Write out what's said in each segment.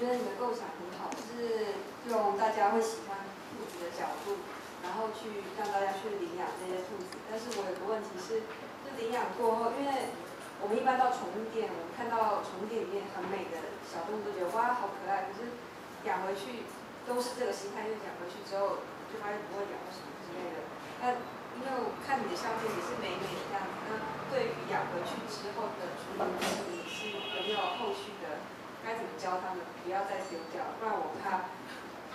觉得你的构想很好，就是用大家会喜欢兔子的角度，然后去让大家去领养这些兔子。但是我有个问题是，就领养过后，因为我们一般到宠物店，我们看到宠物店里面很美的小动物，都觉得哇好可爱，可是养回去都是这个心态，就养回去之后就发现不会养什么之类的。那因为我看你的相片也是美美的这样子，那对于养回去之后的处理，你是有没有后续的？该怎么教他们不要再丢掉？不然我怕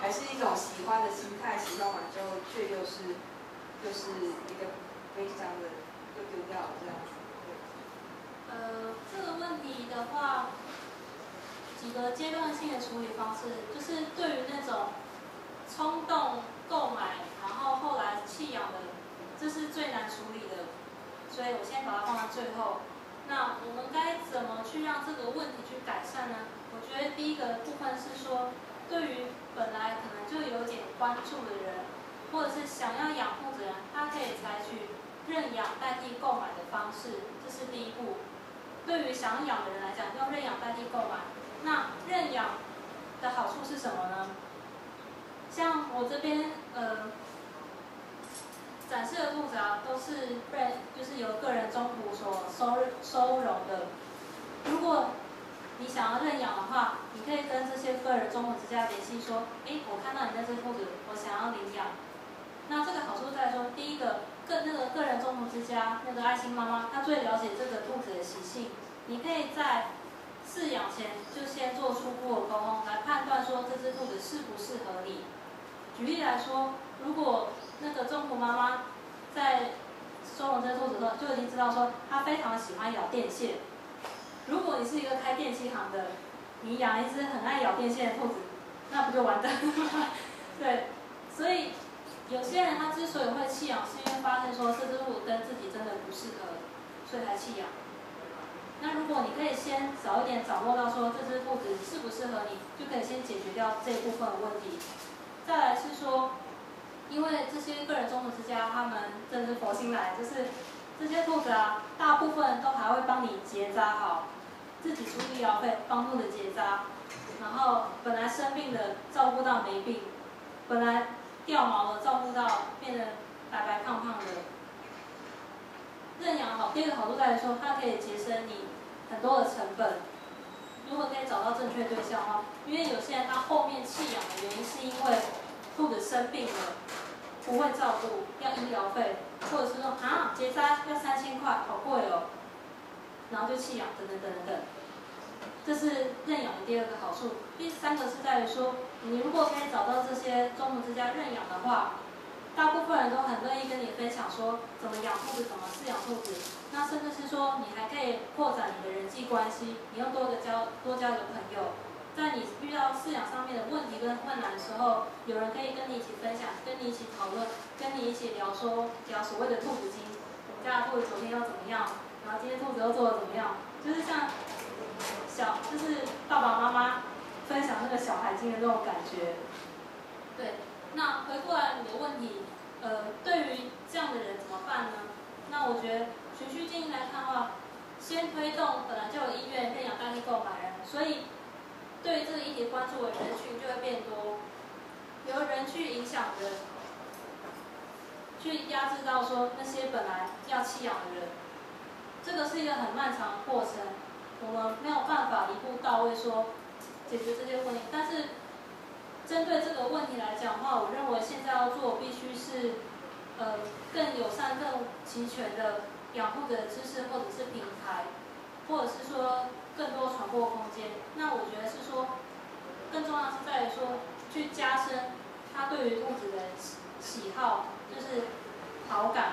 还是一种喜欢的心态，喜欢完之后却又是又是一个悲伤的，又丢掉了这样子。呃，这个问题的话，几个阶段性的处理方式，就是对于那种冲动购买，然后后来弃养的，这是最难处理的，所以我先把它放到最后。那我们该怎么去让这个问题去改善呢？我觉得第一个部分是说，对于本来可能就有点关注的人，或者是想要养护的人，他可以采取认养代替购买的方式，这是第一步。对于想养的人来讲，用认养代替购买。那认养的好处是什么呢？像我这边呃。展示的兔子啊，都是被就是由个人中途所收收容的。如果你想要认养的话，你可以跟这些个人中途之家联系说，哎，我看到你那只兔子，我想要领养。那这个好处在说，第一个，个那个个人中途之家那个爱心妈妈，她最了解这个兔子的习性，你可以在饲养前就先做初步的沟通，来判断说这只兔子适不适合你。举例来说，如果那个中途妈妈在收容这兔子的，就已经知道说它非常喜欢咬电线。如果你是一个开电器行的，你养一只很爱咬电线的兔子，那不就完蛋？对，所以有些人他之所以会弃养，是因为发现说这只兔子跟自己真的不适合，所以才弃养。那如果你可以先早一点掌握到说这只兔子适不适合你，就可以先解决掉这一部分的问题。再来是说。因为这些个人中途之家，他们真是佛心来，就是这些兔子啊，大部分都还会帮你结扎好，自己出医疗费帮助的结扎，然后本来生病的照顾到没病，本来掉毛的照顾到变得白白胖胖的。认养好，第二个好处在于说，它可以节省你很多的成本。如果可以找到正确对象的话，因为有些人他后面弃养的原因是因为。兔子生病了，不会照顾，要医疗费，或者是说啊结扎要三千块，好贵哦，然后就弃养等等等等等，这是认养的第二个好处。第三个是在于说，你如果可以找到这些中途之家认养的话，大部分人都很乐意跟你分享说怎么养兔子，怎么饲养兔子，那甚至是说你还可以扩展你的人际关系，你又多个交多交一个朋友。在你遇到饲养上面的问题跟困难的时候，有人可以跟你一起分享，跟你一起讨论，跟你一起聊说聊所谓的兔子精，我们家的兔子昨天又怎么样，然后今天兔子又做的怎么样，就是像小就是爸爸妈妈分享那个小孩经的那种感觉。对，那回过来你的问题，呃，对于这样的人怎么办呢？那我觉得循序渐进来看的话，先推动本来就有医院认养代替购买人，所以。对这个议题关注的人群就会变多，由人去影响人，去压制到说那些本来要弃养的人，这个是一个很漫长的过程，我们没有办法一步到位说解决这些问题。但是针对这个问题来讲的话，我认为现在要做必须是呃更友善、更齐全的养护的知识或者是平台，或者是说。更多传播空间，那我觉得是说，更重要是在于说，去加深他对于兔子的喜喜好，就是好感，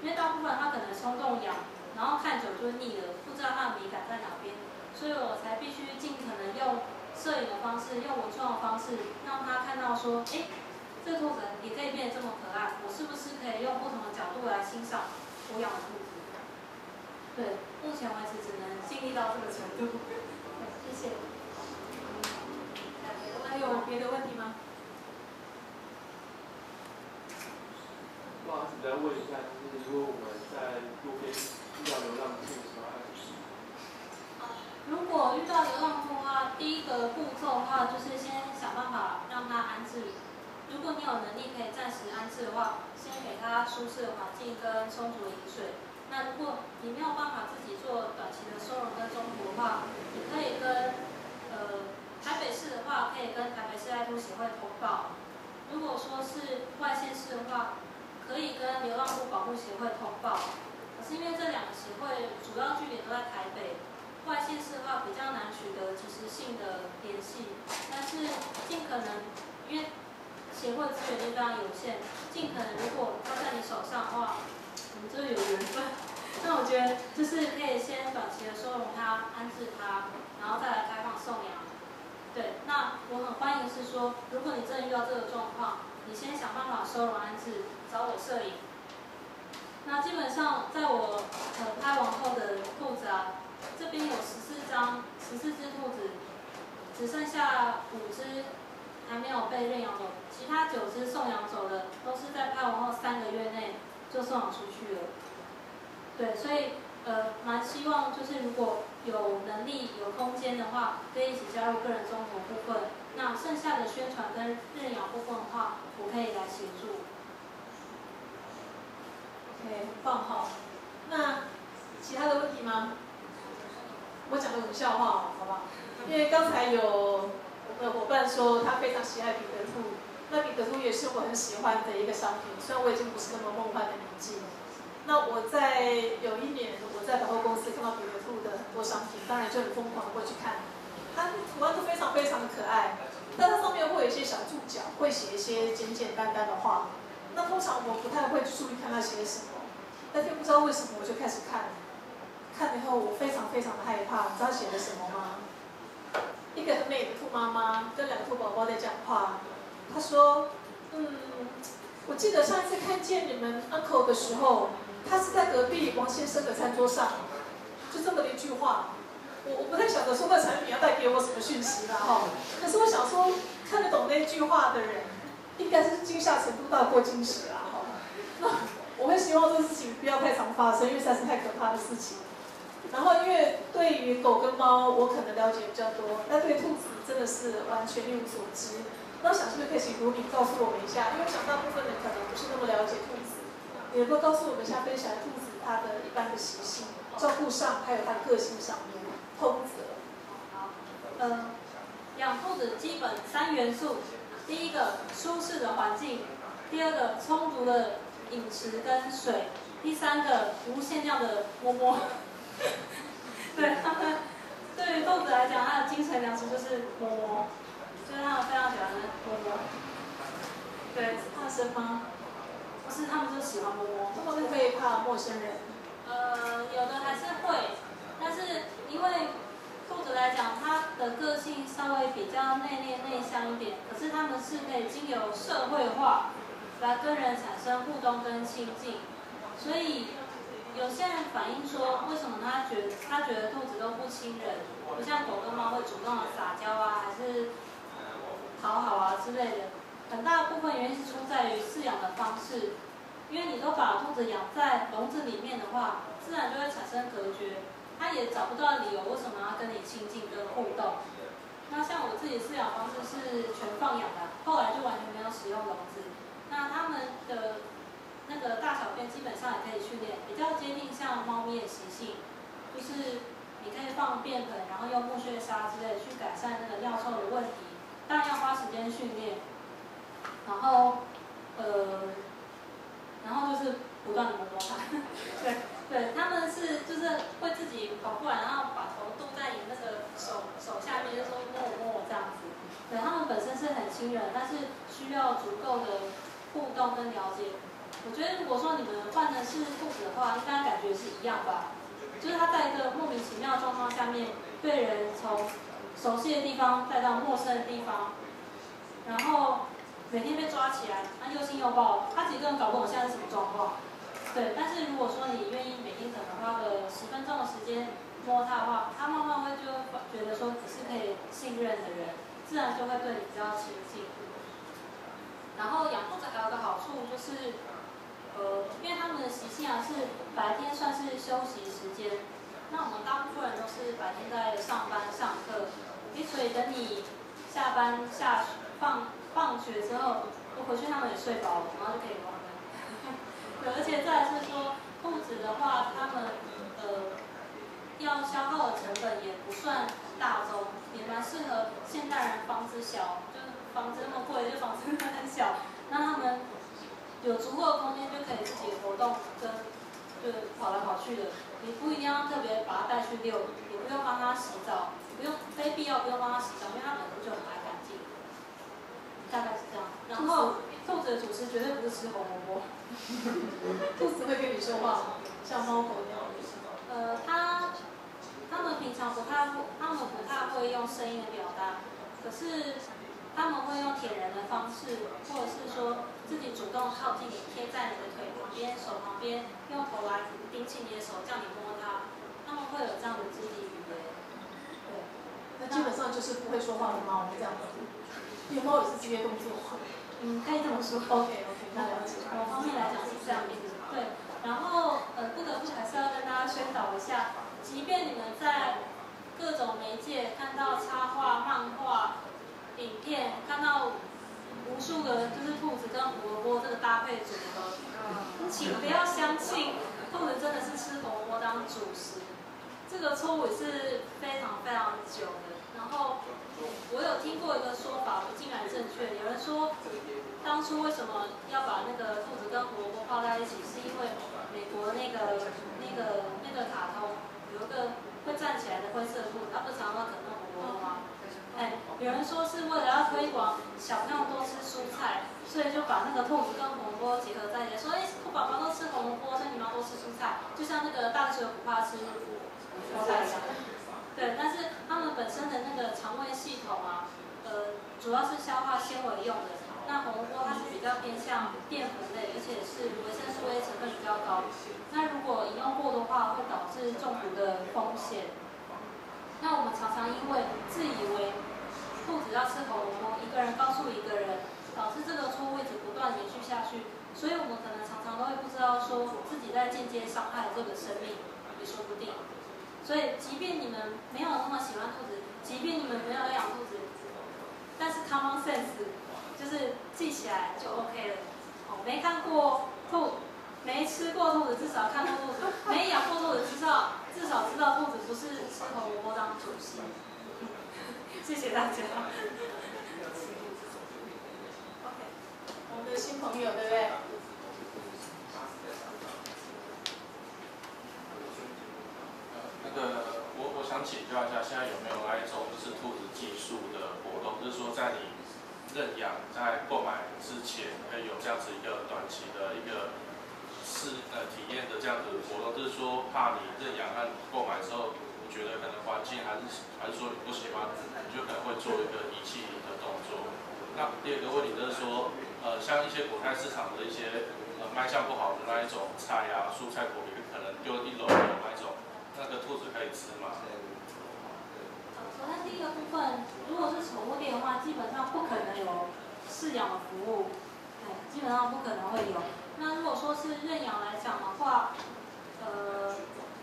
因为大部分他可能冲动养，然后看久就腻了，不知道它的美感在哪边，所以我才必须尽可能用摄影的方式，用文创的方式，让他看到说，哎，这兔子也可以变得这么可爱，我是不是可以用不同的角度来欣赏我养的兔子？对，目前为止只能尽力到这个程度。谢谢。还有别的问题吗？不好意思，再问一下，就是如果我们在路边遇到流浪兔的话，如果遇到流浪兔的话，第一个步骤的话，就是先想办法让它安置。如果你有能力可以暂时安置的话，先给它舒适的环境跟充足的饮水。那如果你没有办法自己做短期的收容跟中途的话，你可以跟呃台北市的话，可以跟台北市爱护协会通报。如果说是外县市的话，可以跟流浪动物保护协会通报。可是因为这两个协会主要据点都在台北，外县市的话比较难取得及时性的联系。但是尽可能，因为协会资源就非常有限，尽可能如果它在你手上的话，我们就有缘分。那我觉得就是可以先短期的收容它、安置它，然后再来开放送养。对，那我很欢迎是说，如果你真的遇到这个状况，你先想办法收容安置，找我摄影。那基本上在我呃拍完后的兔子啊，这边有十四张、十四只兔子，只剩下五只还没有被认养走，其他九只送养走的都是在拍完后三个月内就送养出去了。对，所以呃蛮希望就是如果有能力、有空间的话，可以一起加入个人综合部分。那剩下的宣传跟认养部分的话，我可以来协助。OK，很棒哈。那其他的问题吗？我讲个冷笑话好不好？因为刚才有我的伙伴说他非常喜爱彼得兔，那彼得兔也是我很喜欢的一个商品，虽然我已经不是那么梦幻的年纪了。那我在有一年我在百货公司看到彼得兔的很多商品，当然就很疯狂的过去看，它图案都非常非常的可爱，但它上面会有一些小注脚，会写一些简简单单的话。那通常我不太会注意看它写什么，那天不知道为什么我就开始看，看了以后我非常非常的害怕，你知道写的什么吗？一个很美的兔妈妈跟两个兔宝宝在讲话，她说：“嗯，我记得上一次看见你们 uncle 的时候，他是在隔壁王先生的餐桌上，就这么一句话。我我不太晓得说那产品要带给我什么讯息啦哈，可是我想说看得懂那句话的人。”应该是惊吓程度大过惊喜啦，哈。那我会希望这个事情不要太常发生，因为实在是太可怕的事情。然后因为对于狗跟猫，我可能了解比较多，但对兔子真的是完全一无所知。那我想是不是可以请卢敏告诉我们一下？因为想大部分人可能不是那么了解兔子，你能够告诉我们一下分享兔子它的一般的习性、照顾上，还有它的个性上面，通则。好，嗯，养兔子基本三元素。第一个舒适的环境，第二个充足的饮食跟水，第三个无限量的摸摸。对他们，对于兔子来讲，它的精神粮食就是摸摸，所以他们非常喜欢摸摸。对，怕生吗？不是，他们就喜欢摸摸。他们会怕陌生人？呃，有的还是会，但是因为。兔子来讲，它的个性稍微比较内敛内向一点，可是它们是可以经由社会化来跟人产生互动跟亲近。所以有些人反映说，为什么他觉他觉得兔子都不亲人，不像狗跟猫会主动的撒娇啊，还是讨好啊之类的。很大部分原因是出在于饲养的方式，因为你都把兔子养在笼子里面的话，自然就会产生隔绝。他也找不到理由为什么要跟你亲近跟互动。那像我自己饲养方式是全放养的，后来就完全没有使用笼子。那他们的那个大小便基本上也可以训练，比较接近像猫咪的习性，就是你可以放便盆，然后用木屑沙之类去改善那个尿臭的问题，当然要花时间训练。然后呃，然后就是不断的摸它，对。对，他们是就是会自己跑过来，然后把头渡在你那个手手下面，就说摸我摸我这样子。对，他们本身是很亲人，但是需要足够的互动跟了解。我觉得如果说你们换的是兔子的话，应该感觉是一样吧？就是他在一个莫名其妙的状况下面，被人从熟悉的地方带到陌生的地方，然后每天被抓起来，他又心又抱，他几个人搞不懂现在是什么状况。对，但是如果说你愿意每天可能花个十分钟的时间摸它的话，它慢慢会就觉得说你是可以信任的人，自然就会对你比较亲近。然后养兔子还有个好处就是，呃，因为他们的习性啊是白天算是休息时间，那我们大部分人都是白天在上班上课，所以等你下班下放放学之后，我回去他们也睡饱了，然后就可以玩了。对，而且再来是说，兔子的话，他们呃要消耗的成本也不算大宗，也蛮适合现代人房子小，就是房子那么贵，就房子很小，那他们有足够的空间就可以自己活动跟就跑来跑去的。你不一定要特别把它带去遛，也不用帮它洗澡，不用非必要不用帮它洗澡，因为它本身就很爱干净。大概是这样。然后兔子的主食绝对不是吃红萝卜。兔子会跟你说话吗？像猫狗一样？呃，它它们平常不太会，它们不太会用声音的表达，可是它们会用舔人的方式，或者是说自己主动靠近你，贴在你的腿旁边、手旁边，用头来顶起你的手，叫你摸它。它们会有这样的肢体语言。对，那基本上就是不会说话的猫，这样子。因为猫也是这些动作。嗯，可以这么说。OK OK，那了解。某方面来讲是这样子。对，然后呃，不得不还是要跟大家宣导一下，即便你们在各种媒介看到插画、漫画、影片，看到无数个就是兔子跟胡萝卜这个搭配组合，请不要相信兔子真的是吃胡萝卜当主食，这个错误是非常非常久的。然后我有听过一个说法，不尽然正确，有人说。当初为什么要把那个兔子跟胡萝卜泡在一起？是因为美国那个那个那个卡通有一个会站起来的灰色兔子，它不常常啃到胡萝卜吗？哎，有人说是为了要推广小朋友多吃蔬菜，所以就把那个兔子跟红萝卜结合在一起，说哎，宝宝都吃红萝卜，所以你们要多吃蔬菜，就像那个大水不怕吃蔬菜一样。对，但是他们本身的那个肠胃系统啊，呃，主要是消化纤维用的。那红萝卜它是比较偏向淀粉类，而且是维生素 A 成分比较高。那如果饮用过的话，会导致中毒的风险。那我们常常因为自以为兔子要吃红萝卜，一个人告诉一个人，导致这个错误一直不断延续下去。所以我们可能常常都会不知道说自己在间接伤害这个生命，也说不定。所以即便你们没有那么喜欢兔子，即便你们没有养兔子，但是 common sense。就是记起来就 OK 了。哦，没看过兔，没吃过兔子，至少看过兔子；没养过兔子，至少至少知道兔子不是吃红萝卜当主食。谢谢大家。OK，我们的新朋友对不对？那个，我我想请教一下，现在有没有那一种就是兔子技术的活动？就是说在你。认养在购买之前可以有这样子一个短期的一个试呃体验的这样子活动，就是说怕你认养和购买之后，觉得可能环境还是还是说你不喜欢，你就可能会做一个遗弃的动作。那第二个问题就是说，呃，像一些果菜市场的一些呃卖相不好的那一种菜啊，蔬菜果皮可能丢一楼的那一种，那个兔子可以吃吗？首先第一个部分，如果是宠物店的话，基本上不可能有饲养的服务，对，基本上不可能会有。那如果说是认养来讲的话，呃，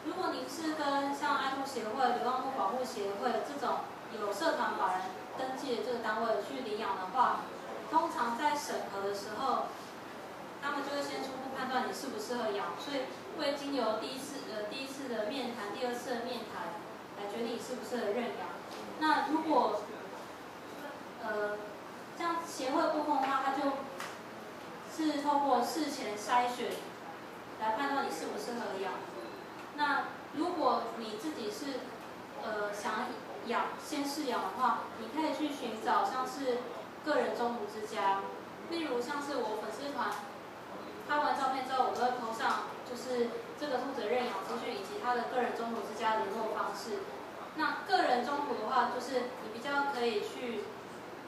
如果您是跟像爱护协会、流浪动物保护协会这种有社团法人登记的这个单位去领养的话，通常在审核的时候，他们就会先初步判断你适不适合养，所以会经由第一次呃第一次的面谈、第二次的面谈来决定你适不适合认养。那如果，呃，像协会部分的话，它就是透过事前筛选来判断你适不适合养。那如果你自己是呃想养先试养的话，你可以去寻找像是个人中途之家，例如像是我粉丝团拍完照片之后，我会 po 上就是这个兔子认养资讯以及他的个人中途之家联络方式。那个人中途的话，就是你比较可以去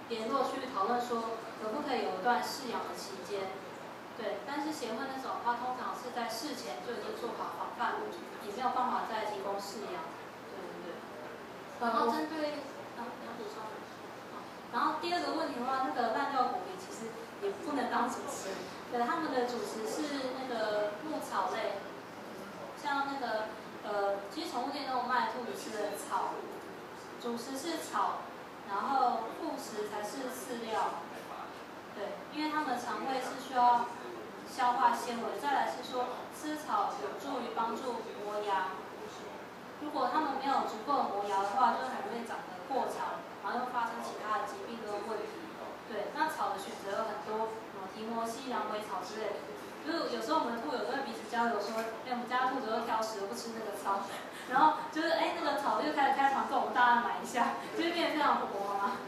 联络去讨论说，可不可以有一段试养的期间，对。但是协会那种的话，通常是在事前就已经做好防范，也没有办法再提供饲养，对对对。然后针对，啊，补充。然后第二个问题的话，那个烂掉果皮其实也不能当主食，对，他们的主食是那个牧草类，像那个。呃，其实宠物店都有卖兔子吃的草，主食是草，然后副食才是饲料。对，因为它们肠胃是需要消化纤维，再来是说吃草有助于帮助磨牙。如果它们没有足够磨牙的话，就很容易长得过长，然后又发生其他的疾病跟问题。对，那草的选择有很多，什么提摩西、狼尾草之类的。就是有时候我们的兔友都会彼此交流说，哎，我们家兔子都挑食，不吃那个草。然后就是哎，那个草又开始开团购，我们大家买一下，就会变得非常火红啊。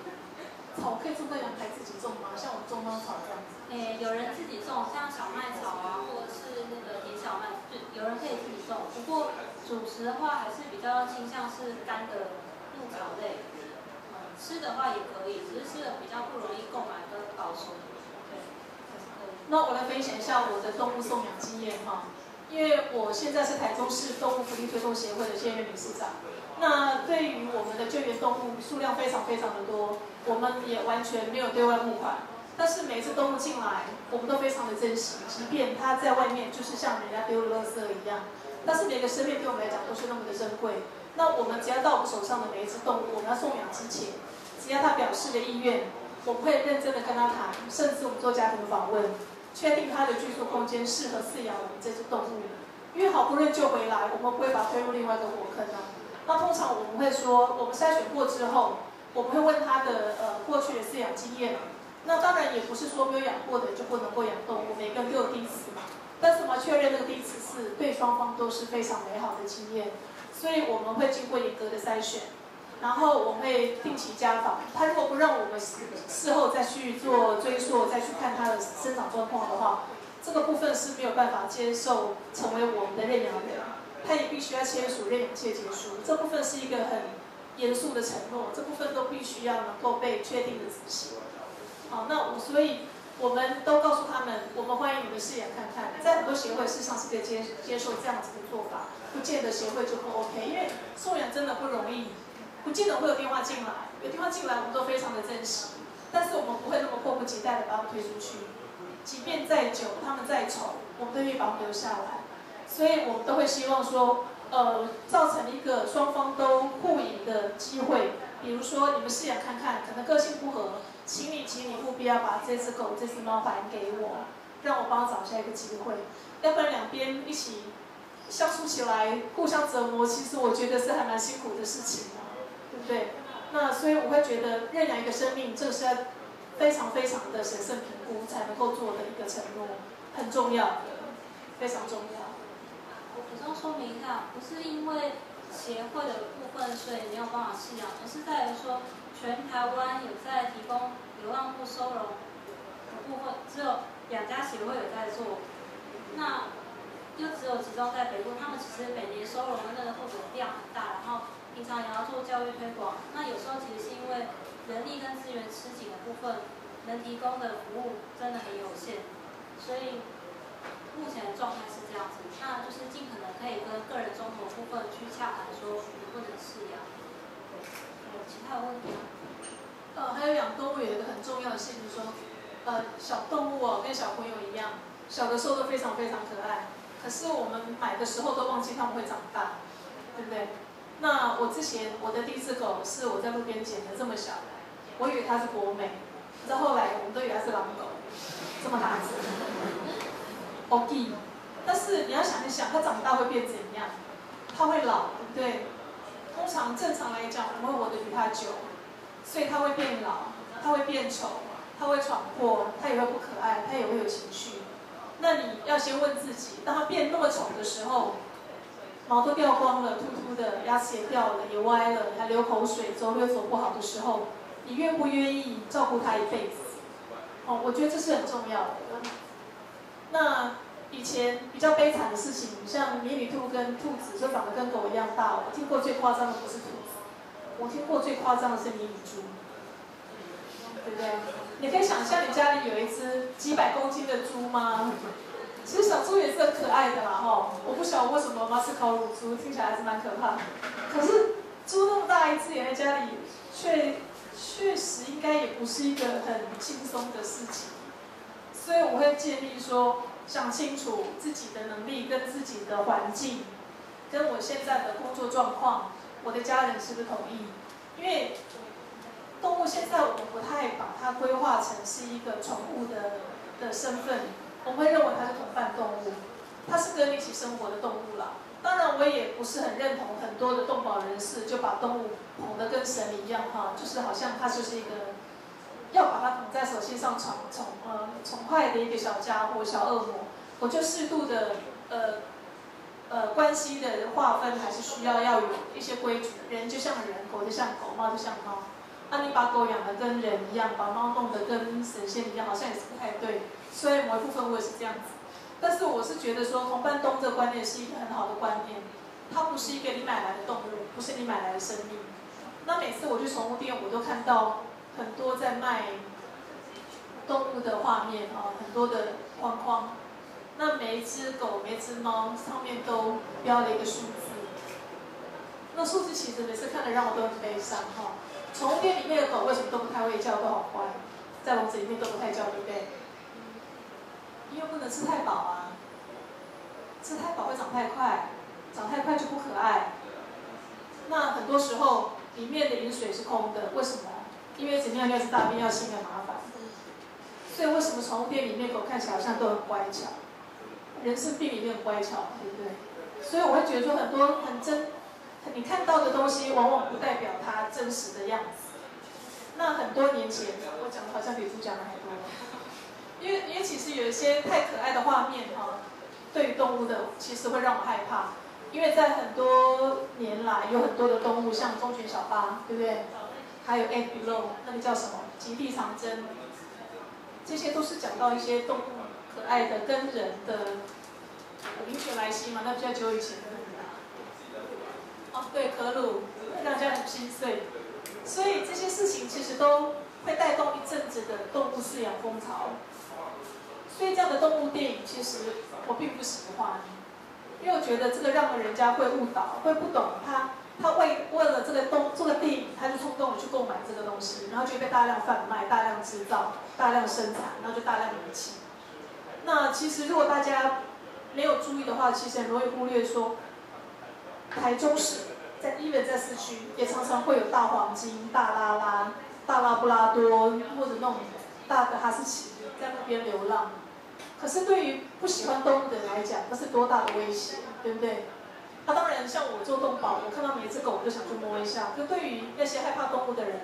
草可以种在阳台自己种吗？像我种猫草这样诶，有人自己种，像小麦草啊，或者是那个野小麦，就有人可以自己种。不过主食的话，还是比较倾向是干的牧草类。嗯，吃的话也可以，只是吃的比较不容易购买跟保存。对，可以。那我来分享一下我的动物送养经验哈，因为我现在是台中市动物福利推动协会的现任理事长。那对于我们的救援动物数量非常非常的多，我们也完全没有对外募款。但是每一次动物进来，我们都非常的珍惜，即便它在外面就是像人家丢垃圾一样。但是每个生命对我们来讲都是那么的珍贵。那我们只要到我们手上的每一只动物，我们要送养之前，只要它表示的意愿，我们会认真的跟它谈，甚至我们做家庭访问，确定它的居住空间适合饲养我们这只动物。因为好不容易救回来，我们不会把它推入另外一个火坑啊。那通常我们会说，我们筛选过之后，我们会问他的呃过去的饲养经验。那当然也不是说没有养过的就不能够养动物，每个人都有第一次嘛。但是我们确认那个第一次是对双方都是非常美好的经验，所以我们会经过严格的筛选，然后我们会定期家访。他如果不让我们事事后再去做追溯，再去看他的生长状况的话，这个部分是没有办法接受成为我们的认养人。他也必须要签署认养切结书，这部分是一个很严肃的承诺，这部分都必须要能够被确定的执行。好，那我所以我们都告诉他们，我们欢迎你们试养看看，在很多协会事实上是可以接接受这样子的做法，不见得协会就不 OK，因为送养真的不容易，不见得会有电话进来，有电话进来我们都非常的珍惜，但是我们不会那么迫不及待的把他推出去，即便再久，他们再丑，我们都愿意把他们留下来。所以我们都会希望说，呃，造成一个双方都互赢的机会。比如说，你们试养看看，可能个性不合，请你，请你务必要把这只狗、这只猫还给我，让我帮找下一个机会。要不然两边一起相处起来，互相折磨，其实我觉得是还蛮辛苦的事情的，对不对？那所以我会觉得认养一个生命，这是要非常非常的神圣评估才能够做的一个承诺，很重要的，非常重要。我补充说明一下，不是因为协会的部分所以没有办法饲养，而是在于说全台湾有在提供流浪物收容的部分，只有两家协会有在做，那又只有集中在北部，他们其实每年收容的那个户口量很大，然后平常也要做教育推广，那有时候其实是因为人力跟资源吃紧的部分，能提供的服务真的很有限，所以。目前的状态是这样子，那就是尽可能可以跟个人综合部分去洽谈，说能不能饲养。有其他的问题吗？呃，还有养动物有一个很重要的事情，说，呃，小动物哦，跟小朋友一样，小的时候都非常非常可爱，可是我们买的时候都忘记他们会长大，对不对？那我之前我的第一只狗是我在路边捡的，这么小，我以为它是国美，到后来我们都以为它是狼狗，这么大只。OK，但是你要想一想，它长大会变怎样？它会老，对不对？通常正常来讲，我们会活得比它久，所以它会变老，它会变丑，它会闯祸，它也会不可爱，它也会有情绪。那你要先问自己，当它变那么丑的时候，毛都掉光了，秃秃的，牙齿也掉了，也歪了，还流口水，走路又走不好的时候，你愿不愿意照顾它一辈子？哦，我觉得这是很重要的。那以前比较悲惨的事情，像迷你兔跟兔子就长得跟狗一样大。我听过最夸张的不是兔子，我听过最夸张的是迷你猪，对不对？你可以想象你家里有一只几百公斤的猪吗？其实小猪也是很可爱的啦，哈！我不晓得为什么马斯烤乳猪听起来还是蛮可怕的。可是猪那么大一只养在家里，却确实应该也不是一个很轻松的事情。所以我会建议说，想清楚自己的能力跟自己的环境，跟我现在的工作状况，我的家人是不是同意？因为动物现在我们不太把它规划成是一个宠物的的身份，我们会认为它是同伴动物，它是跟你一起生活的动物啦。当然，我也不是很认同很多的动保人士就把动物捧得跟神一样哈，就是好像它就是一个要把它捧在手心上宠宠呃宠坏的一个小家伙、小恶魔。我就适度的呃呃关系的划分还是需要要有一些规矩，人就像人，狗就像狗，猫就像猫。那你把狗养的跟人一样，把猫弄得跟神仙一样，好像也是不太对。所以某一部分我也是这样子。但是我是觉得说，同伴动这个观念是一个很好的观念，它不是一个你买来的动物，不是你买来的生命。那每次我去宠物店，我都看到很多在卖动物的画面啊，很多的框框。那每一只狗、每一只猫上面都标了一个数字。那数字其实每次看了让我都很悲伤哈。宠物店里面的狗为什么都不太会叫，都好乖，在笼子里面都不太叫，对不对？因为不能吃太饱啊，吃太饱会长太快，长太快就不可爱。那很多时候里面的饮水是空的，为什么？因为怎么样？要是大便，要新的麻烦。所以为什么宠物店里面狗看起来好像都很乖巧？人生病里面乖巧，对不对？所以我会觉得说很多很真，你看到的东西往往不代表它真实的样子。那很多年前，我讲的好像比猪讲的还多。因为因为其实有一些太可爱的画面哈，对于动物的其实会让我害怕，因为在很多年来有很多的动物，像忠犬小八，对不对？还有 a b e l o w 那个叫什么？极地长征，这些都是讲到一些动物可爱的跟人的灵血来袭嘛，那比较久以前的。哦，对，可鲁，让人家很心碎，所以这些事情其实都会带动一阵子的动物饲养风潮。所以这样的动物电影，其实我并不喜欢，因为我觉得这个让人家会误导，会不懂它，他为为了这个东这个地，他就冲动的去购买这个东西，然后就被大量贩卖、大量制造、大量生产，然后就大量引起。那其实如果大家没有注意的话，其实很容易忽略说，台中市在医院在市区也常常会有大黄金、大拉拉、大拉布拉多或者那种大的哈士奇在那边流浪。可是对于不喜欢动物的人来讲，那是多大的威胁，对不对？他当然，像我做动保，我看到每一只狗，我就想去摸一下。可对于那些害怕动物的人，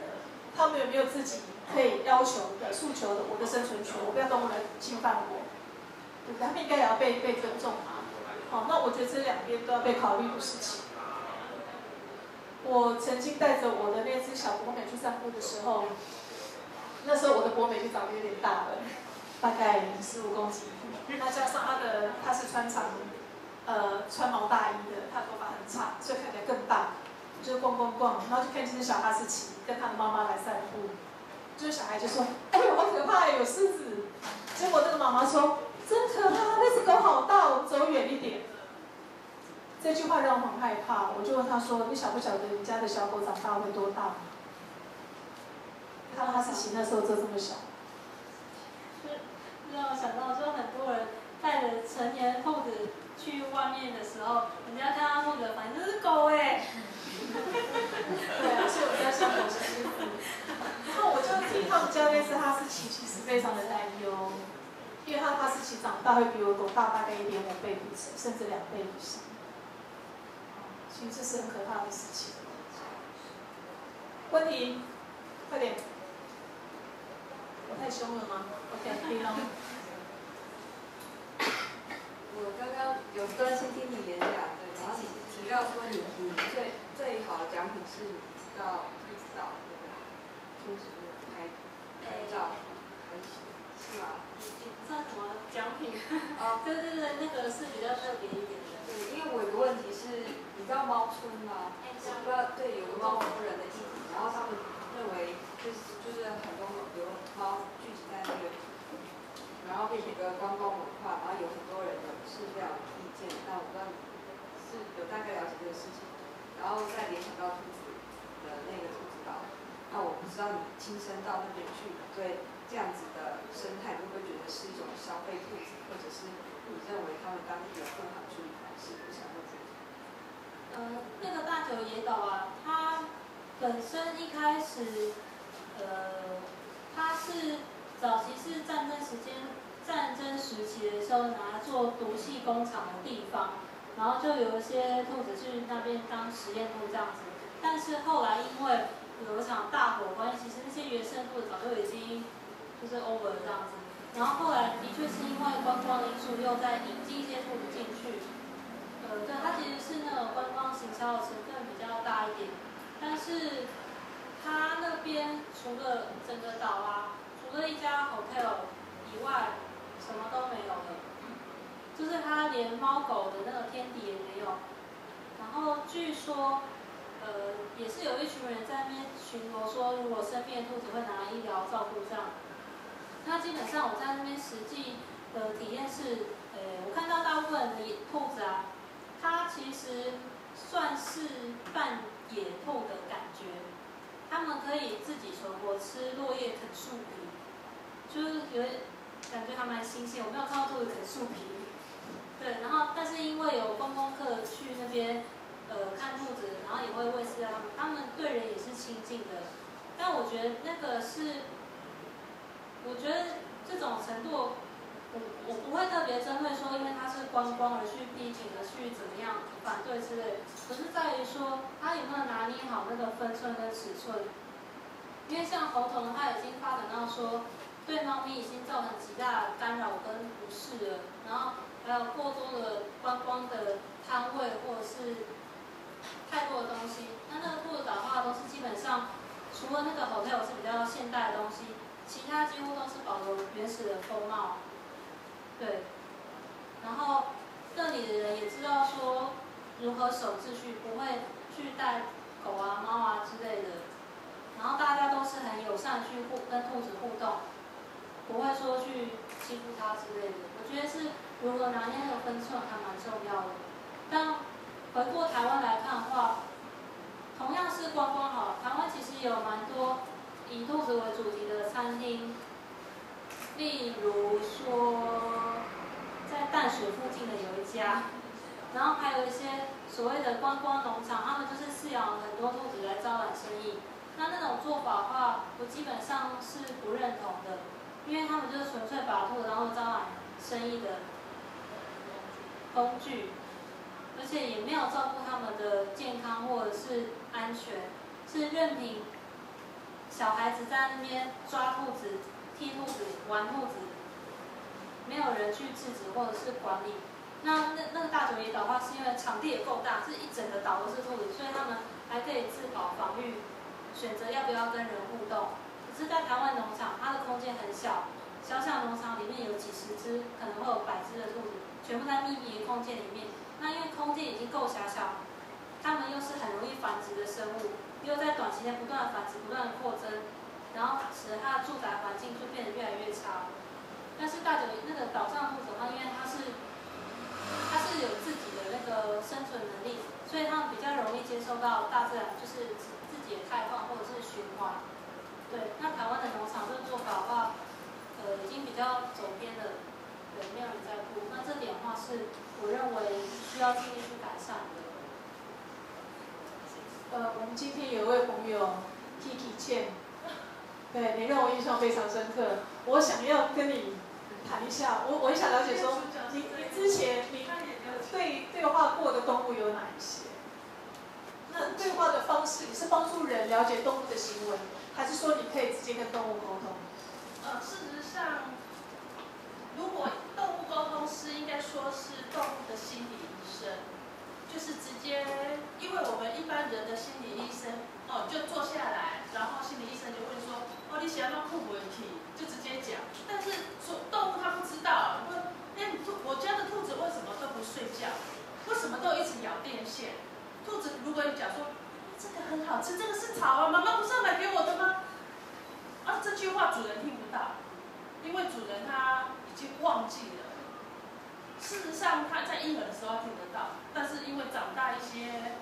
他们有没有自己可以要求的、诉求的？我的生存权，我不要动物来侵犯我，对？他们应该也要被被尊重嘛。好，那我觉得这两边都要被考虑的事情。我曾经带着我的那只小博美去散步的时候，那时候我的博美就长得有点大了。大概十五公斤，那加上他的他是穿长，呃穿毛大衣的，他头发很长，所以看起来更大。就是逛逛逛，然后就看见小哈士奇跟他的妈妈来散步，就是小孩就说：“哎呦，好可怕，有狮子。”结果那个妈妈说：“真可怕，那只狗好大，我走远一点。”这句话让我很害怕，我就问他说：“你晓不晓得你家的小狗长大会多大？”他哈士奇那时候就这么小。让我想到，就很多人带着成年兔子去外面的时候，人家看到兔子，反正这是狗哎。对啊，所以我在想狗是师傅。然后我就替他们家那是哈士奇，其实非常的担忧，因为他哈士奇长大会比我狗大大概一点五倍以上，甚至两倍以上。其实这是很可怕的事情。问题，快点。我太凶了吗？OK，可以了。我刚刚有专心听你演讲，对，然后你提到说你你最最好的奖品是你知道不知道对吧？就是拍拍照，还是是吗？这什么奖品？哦，对对对，那个是比较特别一点的。对，因为我有个问题是，你知道猫村吗？不知道对，有个猫夫人的议题，然后他们认为就是就是很多有猫聚集在那个。然后变成一个观光文化，然后有很多人有是这样意见，但我不知道是有大概了解这个事情，然后再联想到兔子的那个兔子岛，那我不知道你亲身到那边去，对这样子的生态，会不会觉得是一种消费兔子，或者是你认为他们当地有更好处理方式？不想问这个。呃，那个大久野岛啊，它本身一开始呃，它是早期是战争时间战争时期的时候拿做毒气工厂的地方，然后就有一些兔子去那边当实验兔这样子。但是后来因为有一场大火关系，其实那些原生兔子早就已经就是 over 了这样子。然后后来的确是因为观光因素，又再引进一些兔子进去。呃，对，它其实是那种观光行销的成分比较大一点，但是它那边除了整个岛啊，除了一家 hotel 以外，什么都没有了，就是它连猫狗的那个天敌也没有。然后据说，呃，也是有一群人在那边巡逻，说如果生病的兔子会拿医疗照顾这样。那基本上我在那边实际的体验是，呃，我看到大部分的兔子啊。它其实算是半野兔的感觉，他们可以自己存活，吃落叶、啃树皮，就是有点感觉还蛮新鲜。我没有看到兔子啃树皮，对。然后，但是因为有观光客去那边呃看兔子，然后也会喂饲料它们，它们对人也是亲近的。但我觉得那个是，我觉得这种程度。我不会特别针对说，因为它是观光而去批评的，去怎么样反对之类，只是在于说，它有没有拿捏好那个分寸跟尺寸。因为像猴头，它已经发展到说，对猫咪已经造成极大的干扰跟不适了，然后还有过多的观光的摊位或者是太多的东西。那那个兔子的话，都是基本上，除了那个 hotel 是比较现代的东西，其他几乎都是保留原始的风貌。对，然后这里的人也知道说如何守秩序，不会去带狗啊、猫啊之类的。然后大家都是很友善去互跟兔子互动，不会说去欺负它之类的。我觉得是如何拿捏那个分寸还蛮重要的。但回过台湾来看的话，同样是观光好，台湾其实有蛮多以兔子为主题的餐厅。例如说，在淡水附近的有一家，然后还有一些所谓的观光农场，他们就是饲养很多兔子来招揽生意。那那种做法的话，我基本上是不认同的，因为他们就是纯粹把兔子当做招揽生意的工具，而且也没有照顾他们的健康或者是安全，是任凭小孩子在那边抓兔子。踢兔子、玩兔子，没有人去制止或者是管理。那那那个大嘴野岛的话，是因为场地也够大，是一整个岛都是兔子，所以他们还可以自保防御，选择要不要跟人互动。可是，在台湾农场，它的空间很小，小小农场里面有几十只，可能会有百只的兔子，全部在密闭的空间里面。那因为空间已经够狭小，它们又是很容易繁殖的生物，又在短时间不断的繁殖、不断的扩增。然后使它的住宅环境就变得越来越差。但是大九那个岛上兔子的话，因为它是它是有自己的那个生存能力，所以它们比较容易接受到大自然就是自己的开放或者是循环。对，那台湾的农场这个做法的话，呃，已经比较走偏了，对，没有人在乎。那这点的话是我认为需要尽力去改善的。呃，我们今天有位朋友 Kiki 倩。对你让我印象非常深刻。我想要跟你谈一下，我我也想了解说，你你之前你对对话过的动物有哪一些？那对话的方式，你是帮助人了解动物的行为，还是说你可以直接跟动物沟通？呃，事实上，如果动物沟通师应该说是动物的心理医生，就是直接，因为我们一般人的心理医生，哦，就坐下来，然后心理医生就问说。你喜欢那兔问题，就直接讲。但是说动物它不知道，问，哎，我家的兔子为什么都不睡觉？为什么都一直咬电线？兔子如果你讲说，这个很好吃，这个是草啊，妈妈不是要买给我的吗？啊，这句话主人听不到，因为主人他已经忘记了。事实上，他在婴儿的时候听得到，但是因为长大一些，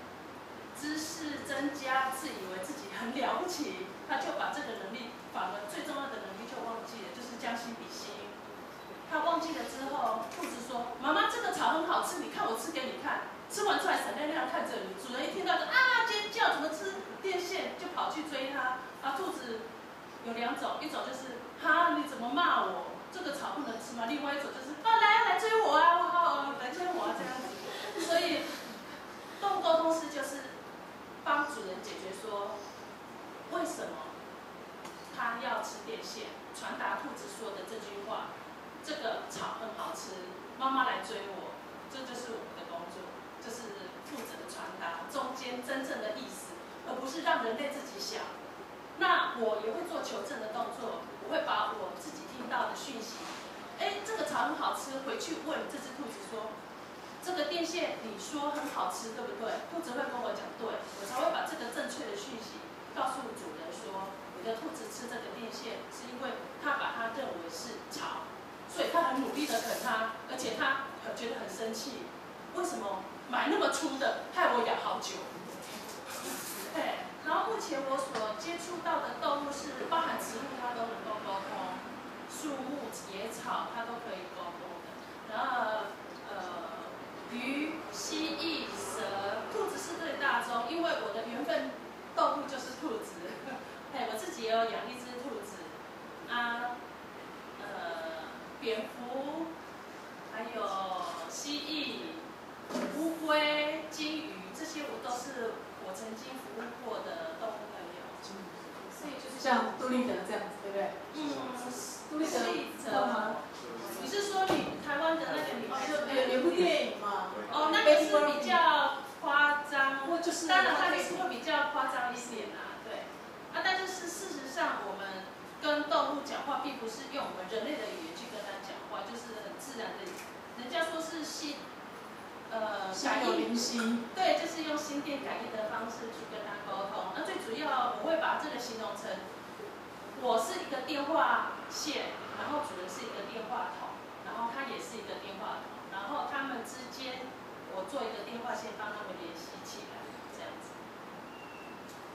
知识增加，自以为自己很了不起，他就把这个能力。反而最重要的能力就忘记了，就是将心比心。他忘记了之后，兔子说：“妈妈，这个草很好吃，你看我吃给你看。”吃完出来闪亮亮看着你，主人一听到就啊尖叫，怎么吃电线就跑去追他。啊，兔子有两种，一种就是哈你怎么骂我，这个草不能吃吗？另外一种就是啊来来追我啊，我好来追我啊这样子。所以动物沟通师就是帮主人解决说为什么他要吃电线，传达兔子说的这句话，这个草很好吃，妈妈来追我，这就是我们的工作，这是兔子的传达中间真正的意思，而不是让人类自己想。那我也会做求证的动作，我会把我自己听到的讯息，哎，这个草很好吃，回去问这只兔子说，这个电线你说很好吃，对不对？兔子会跟我讲对，我才会把这个正确的讯息告诉主人说，的兔子吃这个电线是因为它把它认为是草，所以它很努力的啃它，而且它觉得很生气，为什么买那么粗的，害我养好久？对。然后目前我所接触到的动物是包含植物，它都能够沟通，树木、野草它都可以沟通的。然后呃，鱼、蜥蜴、蛇、兔子是最大宗，因为我的缘分动物就是兔子。哎，我自己也养一只兔子。啊，呃，蝙蝠，还有蜥蜴、乌龟、金鱼，这些我都是。我曾经服务过的动物朋友，所以就是像杜立德这样子，对不对？嗯，杜立德吗？你是说你台湾的那个？有有部电影嘛？哦，那个是比较夸张，当然它是会比较夸张一点啊，对。啊，但是是事实上，我们跟动物讲话，并不是用我们人类的语言去跟他讲话，就是很自然的。人家说是心。呃，感应，对，就是用心电感应的方式去跟他沟通。那最主要，我会把这个形容成，我是一个电话线，然后主人是一个电话筒，然后他也是一个电话筒，然后他们之间，我做一个电话线帮他们联系起来，这样子。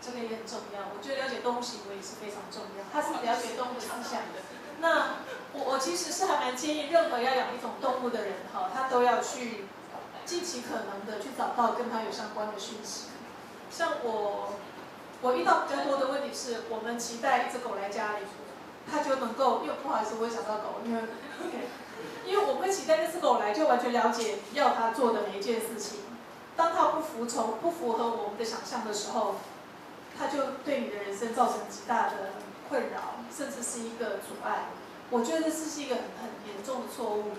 这个也很重要，我觉得了解动物行为是非常重要，它是了解动物思想的。那我我其实是还蛮建议，任何要养一种动物的人哈，他都要去。尽其可能的去找到跟他有相关的讯息。像我，我遇到比较多的问题是，我们期待一只狗来家里，它就能够，又不好意思，我也想到狗，因为，因为我会期待那只狗来，就完全了解要它做的每一件事情。当它不服从、不符合我们的想象的时候，它就对你的人生造成极大的困扰，甚至是一个阻碍。我觉得这是一个很很严重的错误。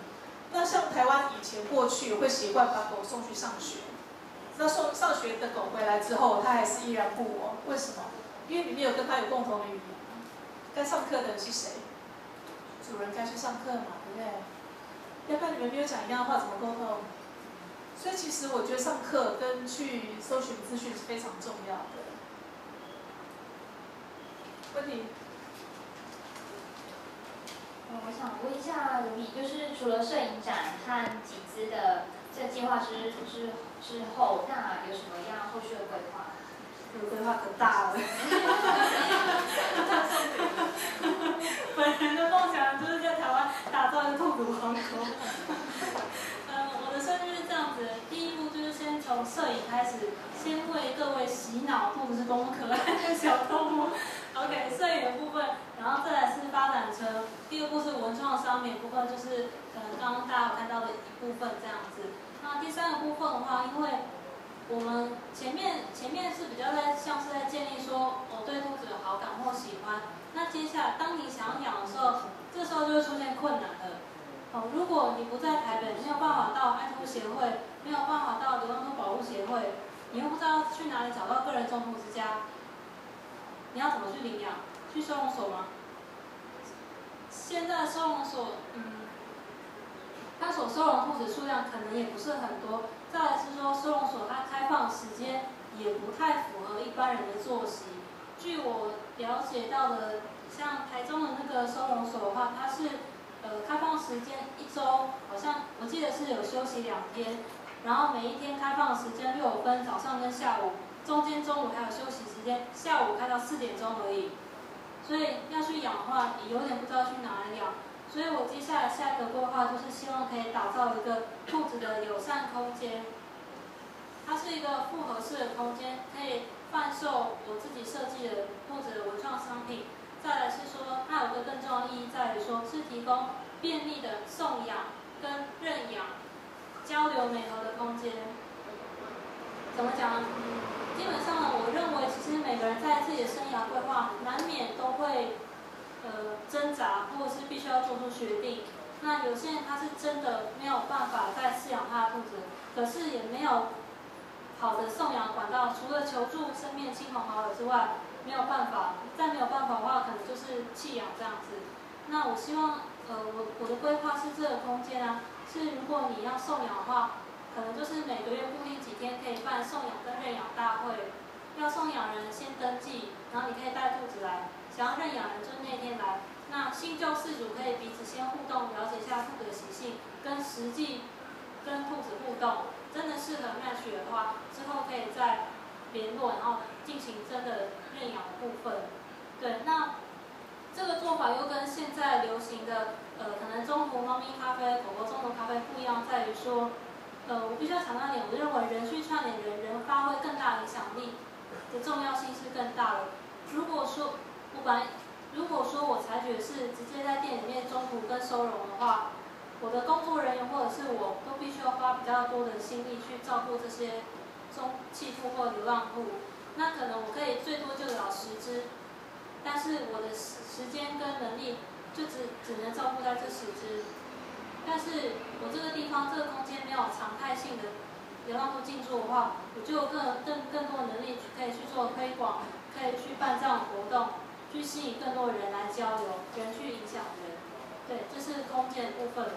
那像台湾以前过去会习惯把狗送去上学，那送上学的狗回来之后，它还是依然不我，为什么？因为里面有跟它有共同的语言。该上课的人是谁？主人该去上课嘛，对不对？要不然你们没有讲一样的话，怎么沟通？所以其实我觉得上课跟去搜寻资讯是非常重要的。问题？我想问一下卢比，就是除了摄影展和集资的这计划之之之后，那有什么样后续的规划？这个规划可大了。本人的梦想就是在台湾打造一个痛苦王国。嗯，我的设计是这样子：第一步就是先从摄影开始，先为各位洗脑或者是多么小动物。OK，摄影的部分，然后再来是发展成第二步是文创商品部分，就是可能刚刚大家有看到的一部分这样子。那第三个部分的话，因为我们前面前面是比较在像是在建立说我对兔子有好感或喜欢，那接下来当你想要养的时候，这时候就会出现困难的。哦，如果你不在台北，没有办法到爱兔协会，没有办法到流浪动物保护协会，你又不知道去哪里找到个人种兔之家。你要怎么去领养？去收容所吗？现在收容所，嗯，它所收容兔子数量可能也不是很多。再来是说，收容所它开放时间也不太符合一般人的作息。据我了解到的，像台中的那个收容所的话，它是呃开放时间一周，好像我记得是有休息两天，然后每一天开放时间六分，早上跟下午。中间中午还有休息下午开到四点钟而已，所以要去养的话，也有点不知道去哪里养。所以我接下来下一个规划就是希望可以打造一个兔子的友善空间，它是一个复合式的空间，可以贩售我自己设计的兔子的文创商品。再来是说，它有个更重要的意义在于说，是提供便利的送养跟认养、交流美合的空间。怎么讲？基本上，我认为其实每个人在自己的生涯规划，难免都会呃挣扎，或者是必须要做出决定。那有些人他是真的没有办法再饲养他的兔子，可是也没有好的送养管道，除了求助身边亲朋好友之外，没有办法。再没有办法的话，可能就是弃养这样子。那我希望，呃，我我的规划是这个空间啊，是如果你要送养的话，可能就是每个月固定几天可以办送养跟认养大会，要送养人先登记，然后你可以带兔子来，想要认养人就那天来。那新旧事主可以彼此先互动，了解一下兔子的习性，跟实际跟兔子互动，真的适合 match 的话，之后可以再联络，然后进行真的认养的部分。对，那这个做法又跟现在流行的呃，可能中途猫咪咖啡、狗狗中途咖啡不一样，在于说，呃，我必须要强调一点，我认为人去串联人，人发挥更大影响力的重要性是更大的。如果说不管如果说我采取的是直接在店里面中途跟收容的话，我的工作人员或者是我都必须要花比较多的心力去照顾这些中弃妇或流浪兔，那可能我可以最多就养十只，但是我的时时间跟能力就只只能照顾在这十只，但是我这个地方这个空间没有常态性的流浪兔进驻的话，我就有更更更多的能力去可以去做推广，可以去办这样的活动。去吸引更多人来交流，人去影响人，对，这是空间部分。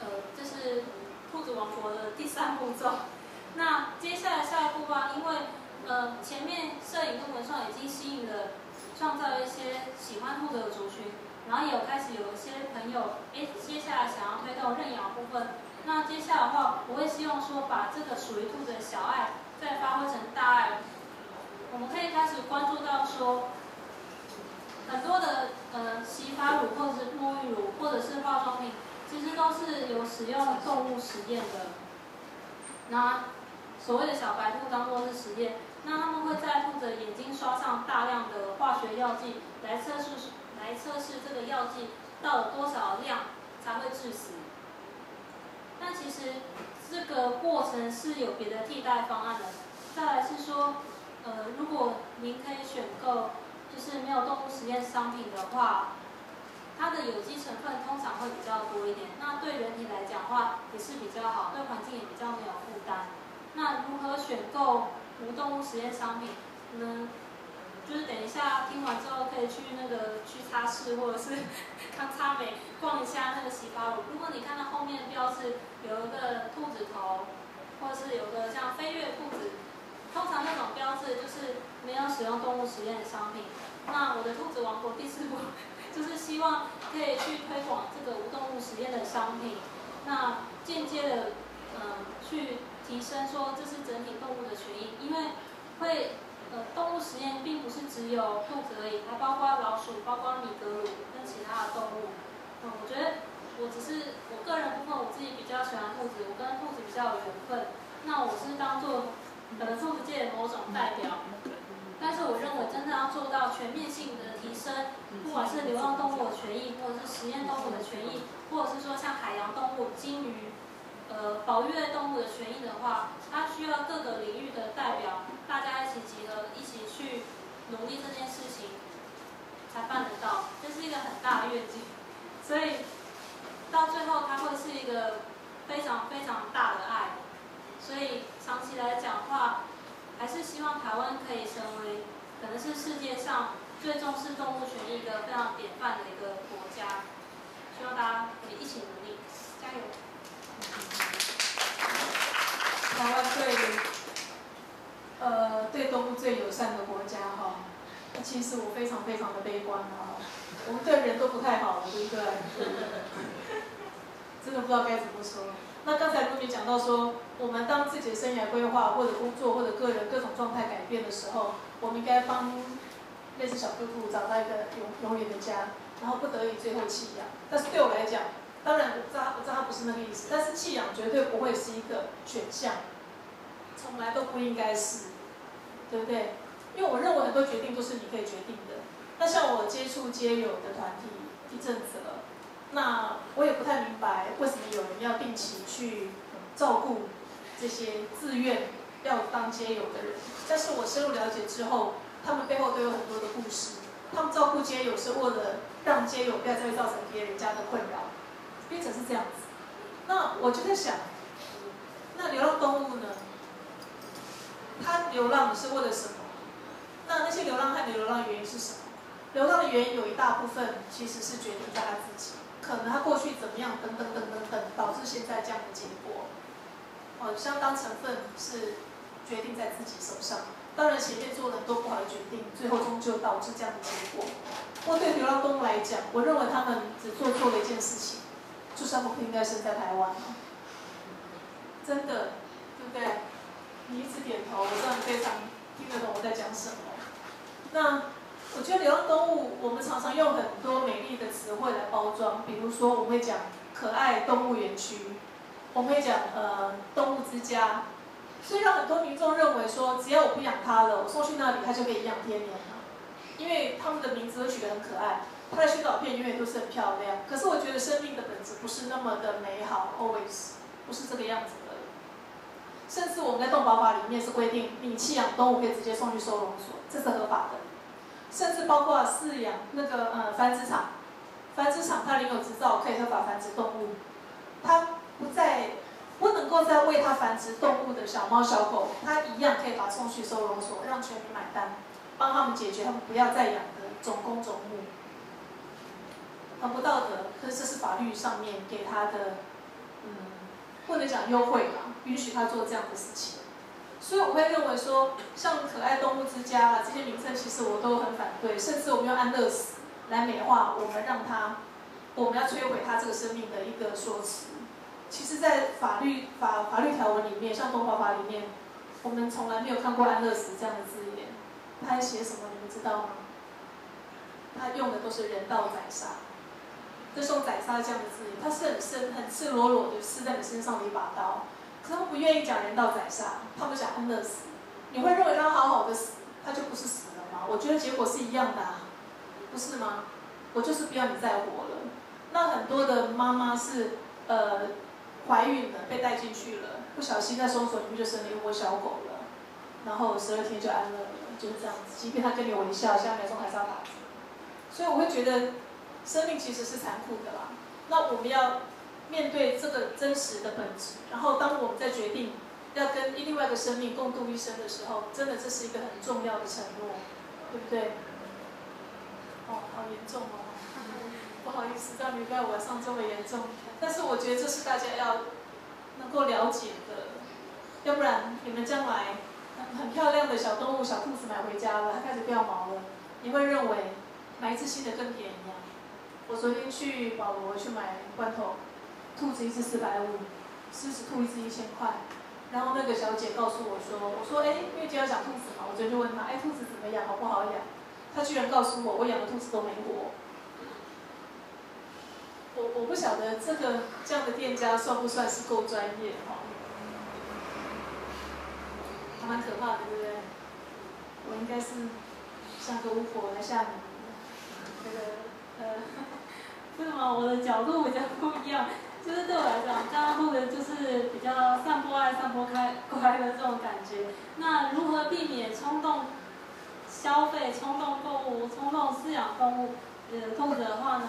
呃，这是兔子王国的第三步骤。那接下来下一步啊，因为呃前面摄影跟文创已经吸引了，创造一些喜欢兔子的族群，然后也有开始有一些朋友，哎，接下来想要推动认养部分。那接下来的话，我会希望说把这个属于兔子的小爱再发挥成大爱。我们可以开始关注到说。很多的呃洗发乳或者是沐浴乳或者是化妆品，其实都是有使用动物实验的。拿所谓的小白兔当做是实验，那他们会在兔子眼睛刷上大量的化学药剂，来测试来测试这个药剂到了多少量才会致死。那其实这个过程是有别的替代方案的。再来是说，呃，如果您可以选购。就是没有动物实验商品的话，它的有机成分通常会比较多一点。那对人体来讲话也是比较好，对环境也比较没有负担。那如何选购无动物实验商品呢？就是等一下听完之后可以去那个去擦拭或者是 康擦美逛一下那个洗发乳。如果你看到后面标志有一个兔子头，或者是有个像飞跃兔子，通常那种标志就是没有使用动物实验的商品。那我的兔子王国第四步，就是希望可以去推广这个无动物实验的商品，那间接的，嗯，去提升说这是整体动物的权益，因为会，呃，动物实验并不是只有兔子而已，还包括老鼠，包括米格鲁跟其他的动物。嗯，我觉得我只是我个人部分，我自己比较喜欢兔子，我跟兔子比较有缘分，那我是当做可能兔子界的某种代表。但是我认为，真正要做到全面性的提升，不管是流浪动物的权益，或者是实验动物的权益，或者是说像海洋动物、鲸鱼，呃，保育类动物的权益的话，它需要各个领域的代表，大家一起集合，一起去努力这件事情，才办得到。这是一个很大的愿景，所以到最后，它会是一个非常非常大的爱。所以长期来讲的话。还是希望台湾可以成为，可能是世界上最重视动物权益的非常典范的一个国家。希望大家可以一起努力，加油！台湾最，呃，对动物最友善的国家哈。其实我非常非常的悲观啊，我们对人都不太好了，对不对？真的不知道该怎么说。那刚才卢局讲到说，我们当自己的生涯规划或者工作或者个人各种状态改变的时候，我们应该帮类似小兔兔找到一个永永远的家，然后不得已最后弃养。但是对我来讲，当然我知道我知道他不是那个意思，但是弃养绝对不会是一个选项，从来都不应该是，对不对？因为我认为很多决定都是你可以决定的。那像我接触街友的团体一阵子了，那我也不太明白为什么有人要定期去照顾这些自愿要当街友的人。但是我深入了解之后，他们背后都有很多的故事。他们照顾街友是为了让街友不要再造成别人家的困扰，变成是这样子。那我就在想，那流浪动物呢？它流浪是为了什么？那那些流浪汉的流浪原因是什么？流浪的原因有一大部分其实是决定在他自己，可能他过去怎么样，等等等等等，导致现在这样的结果。哦，相当成分是决定在自己手上。当然前面做了很多不好的决定，最后终究导致这样的结果。不过对流浪动物来讲，我认为他们只做错了一件事情，就是他们不应该生在台湾。真的，对不对？你一直点头，我知道你非常听得懂我在讲什么。那我觉得流浪动物，我们常常用很多美丽的词汇来包装，比如说我们会讲可爱动物园区，我们会讲呃动物之家，所以让很多民众认为说，只要我不养它了，我送去那里，它就可以颐养天年了，因为他们的名字都取得很可爱，它的宣导片永远都是很漂亮。可是我觉得生命的本质不是那么的美好，always 不是这个样子的。甚至我们在动保法里面是规定，你弃养动物可以直接送去收容所，这是合法的。甚至包括饲养那个呃繁殖场，繁殖场它领有执照可以合法繁殖动物，它不再不能够再为它繁殖动物的小猫小狗，它一样可以把送去收容所，让全民买单，帮他们解决他们不要再养的种公种母。很不道德，可是这是法律上面给他的，嗯，不能讲优惠吧。允许他做这样的事情，所以我会认为说，像可爱动物之家啊这些名称，其实我都很反对，甚至我们用安乐死来美化我们让他，我们要摧毁他这个生命的一个说辞。其实，在法律法法律条文里面，像动保法里面，我们从来没有看过安乐死这样的字眼。他写什么，你们知道吗？他用的都是人道宰杀，这是宰杀这样的字眼，他是很深、很赤裸裸的刺在你身上的一把刀。可他们不愿意讲人道宰杀，他们想安乐死。你会认为他好好的死，他就不是死了吗？我觉得结果是一样的，不是吗？我就是不要你再活了。那很多的妈妈是呃怀孕了，被带进去了，不小心在搜索里面就生了一窝小狗了，然后十二天就安乐了，就是这样子。即便他跟你微笑，下秒钟还是要打。所以我会觉得生命其实是残酷的啦。那我们要。面对这个真实的本质，然后当我们在决定要跟另外一个生命共度一生的时候，真的这是一个很重要的承诺，对不对？哦，好严重哦，不好意思，到礼拜五晚上这么严重，但是我觉得这是大家要能够了解的，要不然你们将来很漂亮的小动物小兔子买回家了，它开始掉毛了，你会认为买一只新的更便宜啊？我昨天去保罗去买罐头。兔子一只四百五，狮子兔一只一千块，然后那个小姐告诉我说：“我说哎，因为今天要讲兔子嘛，我昨天就问她，哎，兔子怎么养，好不好养？她居然告诉我，我养的兔子都没活。我我不晓得这个这样的店家算不算是够专业哈？还蛮可怕的，对不对？我应该是像个巫婆来吓你，那个呃，为什么我的角度比较不一样？就是对我来讲，刚刚录的就是比较散播爱、散播开 快的这种感觉。那如何避免冲动消费、冲动购物、冲动饲养动物呃兔子的话呢？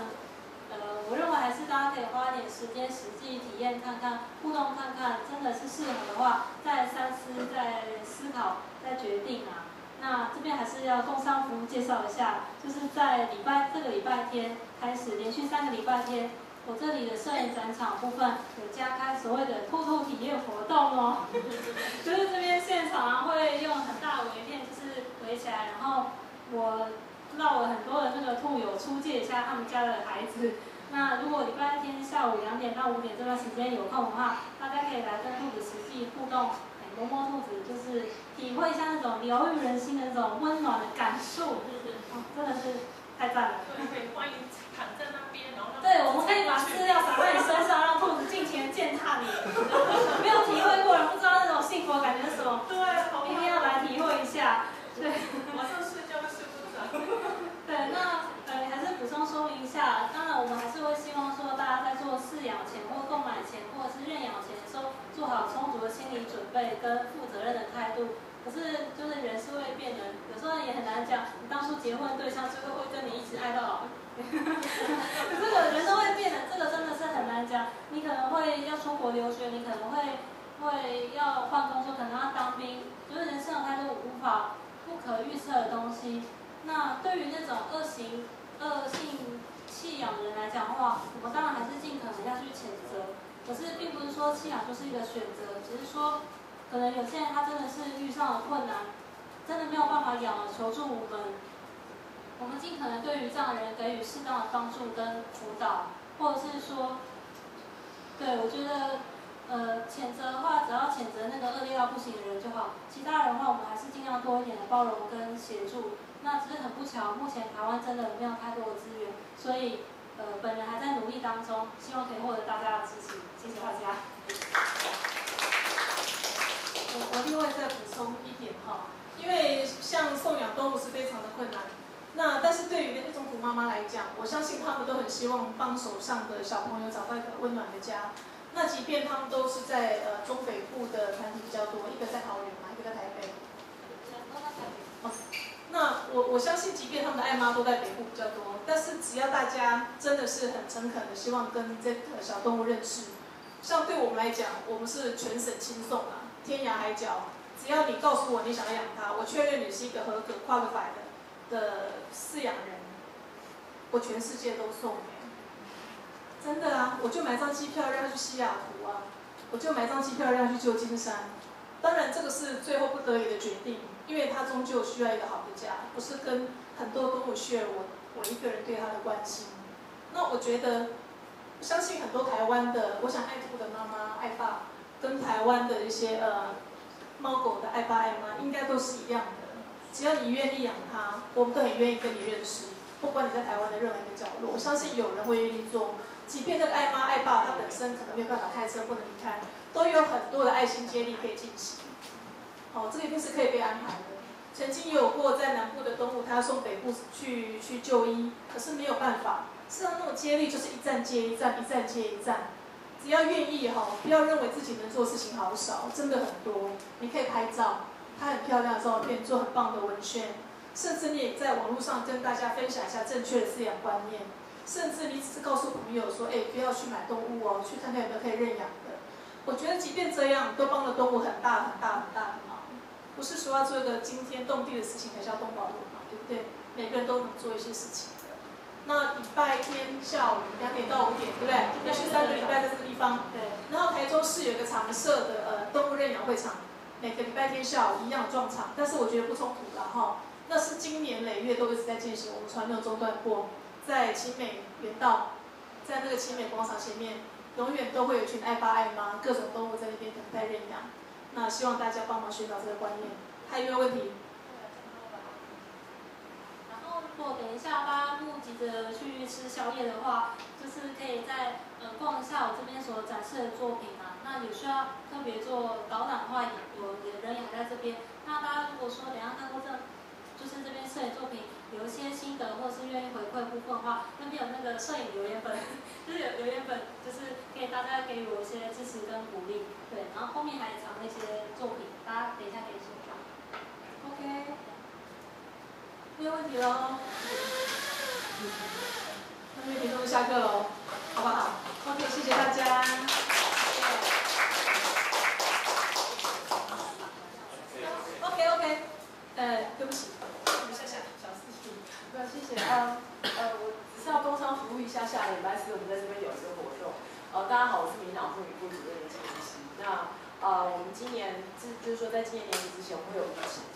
呃，我认为还是大家可以花点时间实际体验看看、互动看看，真的是适合的话，再三思、再思考、再决定啊。那这边还是要工商服务介绍一下，就是在礼拜这个礼拜天开始，连续三个礼拜天。我这里的摄影展场部分有加开所谓的兔兔体验活动哦，就是这边现场会用很大的围片，就是围起来，然后我绕了很多的那个兔友出借一下他们家的孩子。那如果礼拜天下午两点到五点这段时间有空的话，大家可以来跟兔子实际互动，摸摸兔子，就是体会一下那种疗愈人心的那种温暖的感受，真的是太赞了。对，欢迎躺在那边，然后。对，我们可以把饲料撒在你身上，让兔子尽情践踏你。没有体会过人不知道那种幸福的感觉是什么。对，一定要来体会一下。对，晚上睡觉会睡不着。对，那。补充说明一下当然我们还是会希望说大家在做饲养前或购买前或者是认养前都做好充足的心理准备跟负责任的态度。可是就是人是会变的有时候也很难讲你当初结婚对象最后会跟你一直爱到老这个 人都会变的这个真的是很难讲。你可能会要出国留学你可能会会要换工作可能要当兵就是人生有太多无法不可预测的东西。那对于那种恶行恶性弃养人来讲的话，我们当然还是尽可能要去谴责。可是并不是说弃养就是一个选择，只是说。可能有些人他真的是遇上了困难，真的没有办法养了，求助我们。我们尽可能对于这样的人给予适当的帮助跟辅导，或者是说，对我觉得，呃，谴责的话，只要谴责那个恶劣到不行的人就好。其他人的话，我们还是尽量多一点的包容跟协助。那只是很不巧，目前台湾真的没有太多的资源，所以，呃，本人还在努力当中，希望可以获得大家的支持。谢谢大家。我我另外再补充一点哈，因为像送养动物是非常的困难，那但是对于那种虎妈妈来讲，我相信他们都很希望帮手上的小朋友找到一个温暖的家。那即便他们都是在呃中北部的团体比较多，一个在桃园嘛，一个在台北。哦，那我我相信，即便他们的爱妈都在北部比较多，但是只要大家真的是很诚恳的希望跟这个小动物认识，像对我们来讲，我们是全省亲送啊。天涯海角，只要你告诉我你想要养它，我确认你是一个合格、跨个百的的饲养人，我全世界都送你。真的啊，我就买张机票让他去西雅图啊，我就买张机票让他去旧金山。当然，这个是最后得已的决定，因为他终究需要一个好的家，不是跟很多动物 share 我我一个人对他的关心。那我觉得，相信很多台湾的，我想爱兔的妈妈、爱爸。跟台湾的一些呃猫狗的爱爸爱妈应该都是一样的，只要你愿意养它，我们都很愿意跟你认识。不管你在台湾的任何一个角落，我相信有人会愿意做。即便这个爱妈爱爸他本身可能没有办法开车不能离开，都有很多的爱心接力可以进行。哦，这个一定是可以被安排的。曾经有过在南部的动物，他要送北部去去就医，可是没有办法。实上那种接力就是一站接一站，一站接一站。只要愿意哈，不要认为自己能做事情好少，真的很多。你可以拍照，拍很漂亮的照片，做很棒的文宣，甚至你也在网络上跟大家分享一下正确的饲养观念。甚至你只是告诉朋友说，哎，不要去买动物哦，去看看有没有可以认养的。我觉得即便这样，都帮了动物很大很大很大的忙。不是说要做一个惊天动地的事情才叫动保路嘛，对不对？每个人都能做一些事情。那礼拜天下午两点到五点，对不对？要去三个礼拜在这个地方。对。然后台中市有一个常设的呃动物认养会场，每个礼拜天下午一样撞场，但是我觉得不冲突了哈。那是今年累月都一直在进行，我们从来没有中断过。在青美园道，在那个青美广场前面，永远都会有一群爱爸爱妈，各种动物在那边等待认养。那希望大家帮忙宣导这个观念。还有没有问题？然后如果等一下大家不急着去吃宵夜的话，就是可以在呃逛一下我这边所展示的作品啊。那有需要特别做导览的话，有有人也还在这边。那大家如果说等下看过这，就是这边摄影作品有一些心得或是愿意回馈部分的话，那边有那个摄影留言本，就是有留言本，就是给大家给予我一些支持跟鼓励。对，然后后面还藏了一些作品，大家等一下可以欣赏。OK。没有问题喽，那没问题就下课喽，好不好？OK，谢谢大家。OK OK，呃，对不起，谢谢啊，呃，我只是要工商服务一下，下礼拜四我们在这边有一个活动。呃，大家好，我是民党妇女部主任林清溪。那呃，我们今年是就是说，在今年年底之前，我们会有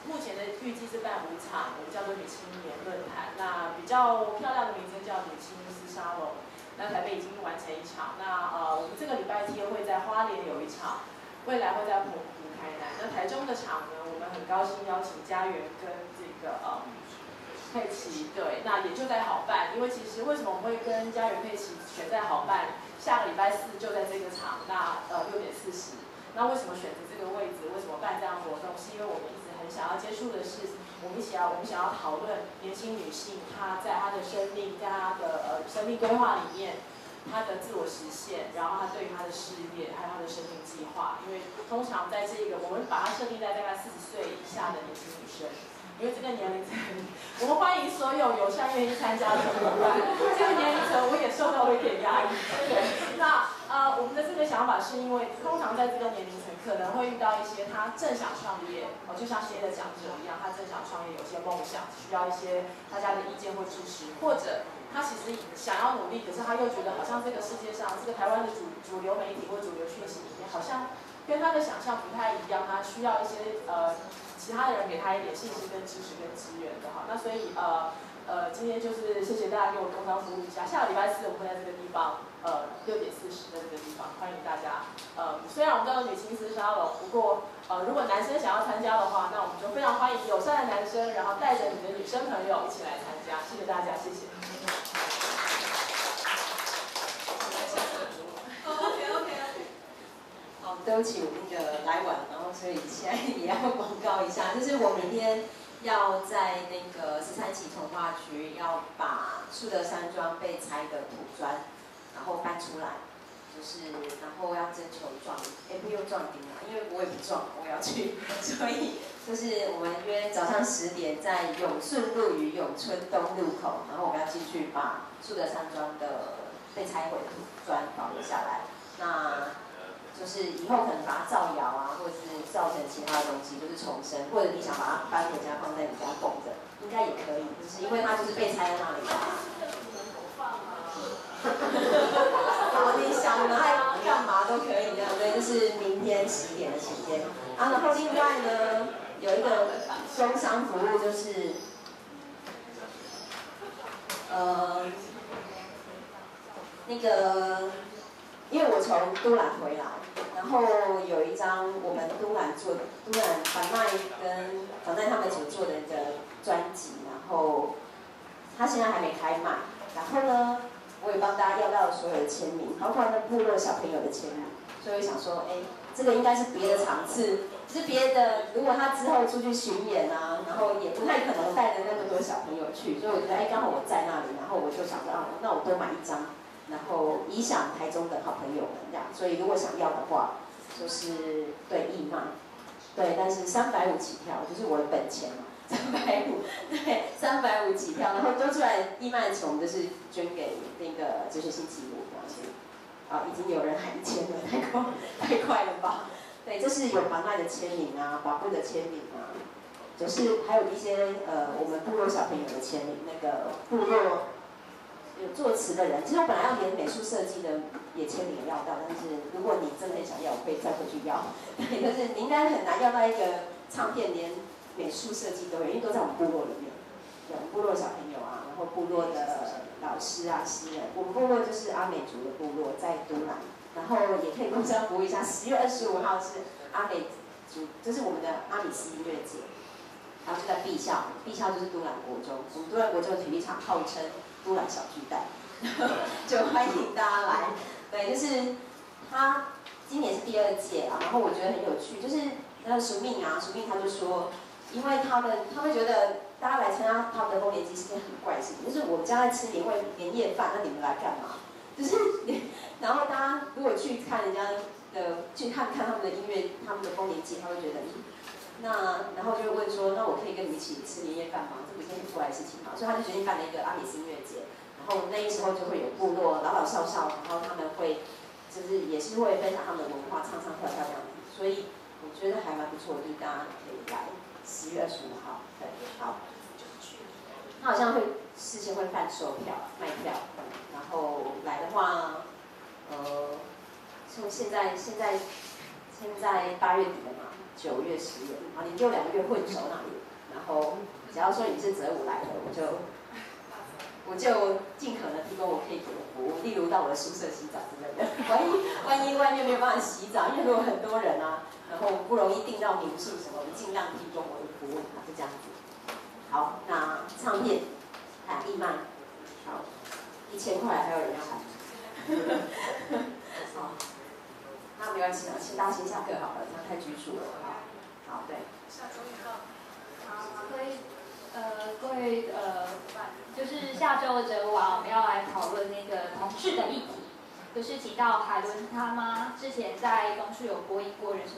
目前的预计是办五场，我们叫做女青年论坛。那比较漂亮的名称叫女青年沙龙。那台北已经完成一场，那呃，我们这个礼拜天会在花莲有一场，未来会在澎湖开南。那台中的场呢，我们很高兴邀请家园跟这个呃佩奇，对，那也就在好办，因为其实为什么我们会跟家园佩奇选在好办？下个礼拜四就在这个场，那呃六点四十。那为什么选择这个位置？为什么办这样活动？是因为我们一直很想要接触的是，我们想要，我们想要讨论年轻女性她在她的生命，在她的呃生命规划里面，他的自我实现，然后他对于他的事业还有他的生命计划，因为通常在这个我们把它设定在大概四十岁以下的年轻女生。因为这个年龄层，我们欢迎所有有善愿意参加的伙伴。这个年龄层我也受到了一点压力。对，那呃，我们的这个想法是因为，通常在这个年龄层可能会遇到一些他正想创业，哦，就像现在的讲者一样，他正想创业，有些梦想，需要一些大家的意见或支持，或者他其实想要努力，可是他又觉得好像这个世界上，这个台湾的主主流媒体或主流讯息里面，好像跟他的想象不太一样，他需要一些呃。其他的人给他一点信心、跟支持、跟支援的哈，那所以呃呃，今天就是谢谢大家给我工商服务一下。下个礼拜四我会在这个地方，呃，六点四十的这个地方，欢迎大家。呃，虽然我们都有女青厮杀了，不过呃，如果男生想要参加的话，那我们就非常欢迎友善的男生，然后带着你的女生朋友一起来参加。谢谢大家，谢谢。对不起，我那个来晚，了所以现在也要广告一下，就是我明天要在那个十三期从化区要把树德山庄被拆的土砖，然后搬出来，就是然后要征求壮，哎不用壮丁了，因为我也不壮，我要去，所以就是我们约早上十点在永顺路与永春东路口，然后我们要进去把树德山庄的被拆毁的土砖保留下来，那。就是以后可能把它造谣啊，或者是造成其他的东西，就是重生，或者你想把它搬回家放在你家供着，应该也可以，就是因为它就是被拆在那里嘛。我你想拿来干嘛都可以，这样对，就是明天十点的时间。啊，然后另外呢，有一个工商服务就是，呃，那个。因为我从都兰回来，然后有一张我们都兰做的都兰反奈跟反奈他们所做的一个专辑，然后他现在还没开卖，然后呢，我也帮大家要到所有的签名，包括那部落小朋友的签名，所以我想说，哎，这个应该是别的场次，是别的，如果他之后出去巡演啊，然后也不太可能带着那么多小朋友去，所以我觉得，哎，刚好我在那里，然后我就想说，啊，那我多买一张。然后影响台中的好朋友们这样，所以如果想要的话，就是对义卖，对，但是三百五起跳，就是我的本钱嘛，三百五，对，三百五起跳，然后多出来义卖的钱，我们就是捐给那个哲学星期五这样子。啊，已经有人喊签了，太快，太快了吧？对，这是有房奈的签名啊，保布的签名啊，就是还有一些呃，我们部落小朋友的签名，那个部落。有作词的人，其实我本来要连美术设计的也签名要到，但是如果你真的很想要，我可以再回去要。对，可是你应该很难要到一个唱片连美术设计都有，因为都在我们部落里面。对，部落小朋友啊，然后部落的老师啊、诗人，我们部落就是阿美族的部落，在都兰，然后也可以共商服务一下。十月二十五号是阿美族，就是我们的阿米斯音乐节，然后就在 B 校，B 校就是都兰国中，我们都兰国中的体育场号称。都兰小巨蛋，就欢迎大家来。对，就是他今年是第二届啊，然后我觉得很有趣，就是那个署命啊，署命他就说，因为他们他会觉得大家来参加他们的丰年祭是件很怪事，就是我们家在吃年味年夜饭，那你们来干嘛？就是，然后大家如果去看人家的，去看看他们的音乐，他们的丰年祭，他会觉得。那然后就问说，那我可以跟你一起吃年夜饭吗？这不是很过来的事情嘛，所以他就决定办了一个阿米斯音乐节。然后那时候就会有部落老老少少，然后他们会就是也是会分享他们的文化，唱唱跳跳这样子。所以我觉得还蛮不错，就是大家可以来十月二十五号，对，好。他好像会事先会办售票卖票，然后来的话，呃，从现在现在现在八月底了嘛。九月、十月，好，你就两个月混熟那里，然后只要说你是泽武来的，我就我就尽可能提供我可以给的服务，例如到我的宿舍洗澡之类的。万一万一外面没有办法洗澡，因为如果很多人啊，然后不容易订到民宿什么，我尽量提供我的服务，就这样子。好，那唱片喊义卖，好，一千块还有人要喊。好。那没关系啊，请大家先下课好了，这样太拘束了。好，对。下周一号。好，各位，呃，各位，呃，就是下周的周五啊，我们要来讨论那个同志的议题。就是提到海伦他妈之前在公司有播映过人生，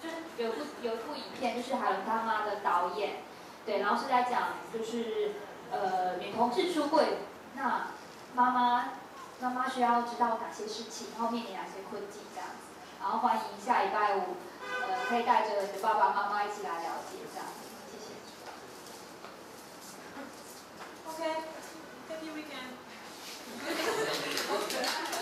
就是有部有部影片，就是海伦他妈的导演，对，然后是在讲就是呃女同志出柜，那妈妈妈妈需要知道哪些事情，然后面临哪些困境这样子，然后欢迎下礼拜五，呃，可以带着爸爸妈妈一起来了解一下，谢谢。OK，Happy weekend。